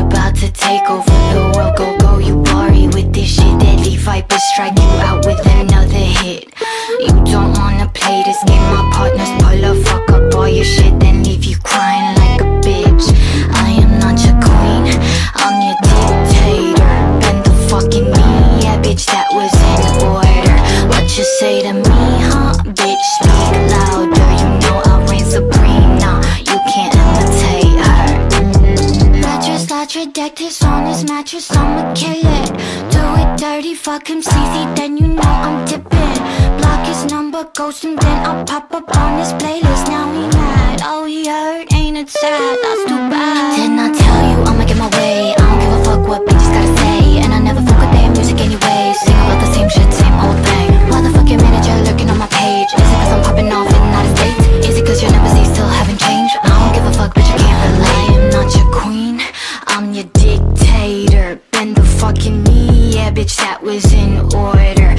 About to take over the world, go go, you with this shit. Deadly strike you out with another hit. You don't wanna play this game, my partners pull fuck up all your shit leave you crying like a bitch. I am not your queen, I'm your dictator. Bend the fucking knee, yeah bitch that was in order. What you say to me, huh? Bitch Mattress, Latrodectus on his mattress, I'ma kill it Do it dirty, fuck him sleazy, then you know I'm dipping Block his number, ghost him, then I'll pop up on his playlist. Now he mad, oh he hurt, ain't it sad, that's too bad bitch, that was in order.